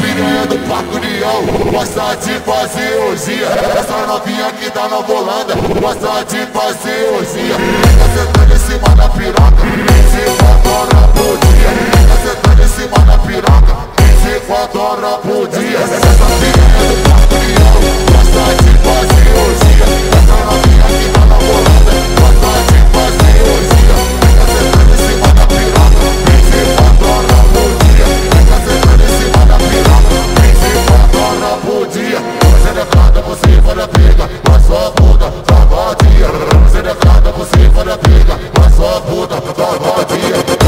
piranha do Parque União. Gosta de fazer orgia Essa novinha que tá na volanda. Gosta de fazer orgia Tá sentando em cima da piroca. 24 horas por dia. Tá sentando em cima da piroca. 24 horas por dia for a sua puta só vadia. Você declara você for a mas sua puta só. Você